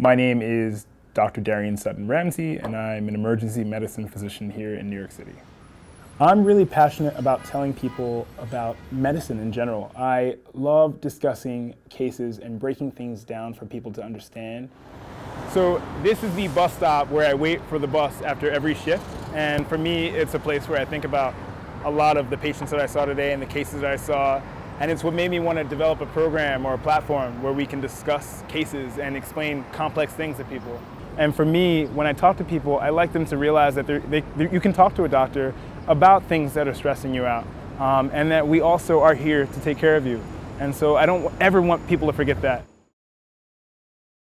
My name is Dr. Darien Sutton Ramsey, and I'm an emergency medicine physician here in New York City. I'm really passionate about telling people about medicine in general. I love discussing cases and breaking things down for people to understand. So this is the bus stop where I wait for the bus after every shift. And for me, it's a place where I think about a lot of the patients that I saw today and the cases that I saw. And it's what made me want to develop a program or a platform where we can discuss cases and explain complex things to people. And for me, when I talk to people, I like them to realize that they, you can talk to a doctor about things that are stressing you out, um, and that we also are here to take care of you. And so I don't ever want people to forget that.